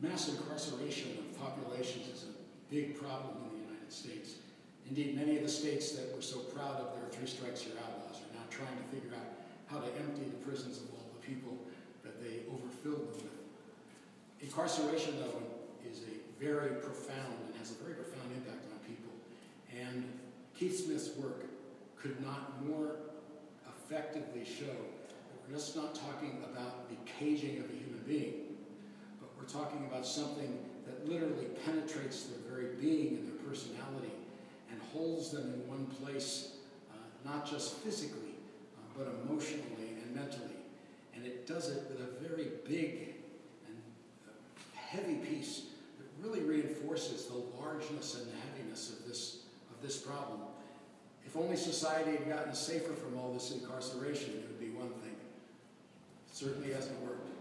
Mass incarceration of populations is a big problem in the United States. Indeed, many of the states that were so proud of their three strikes you're out laws are now trying to figure out how to empty the prisons of all the people that they overfilled them with. Incarceration, though, is a very profound and has a very profound impact on people. And Keith Smith's work could not more effectively show that we're just not talking about the caging of a human being, we're talking about something that literally penetrates their very being and their personality and holds them in one place, uh, not just physically, uh, but emotionally and mentally. And it does it with a very big and heavy piece that really reinforces the largeness and the heaviness of this, of this problem. If only society had gotten safer from all this incarceration, it would be one thing. It certainly hasn't worked.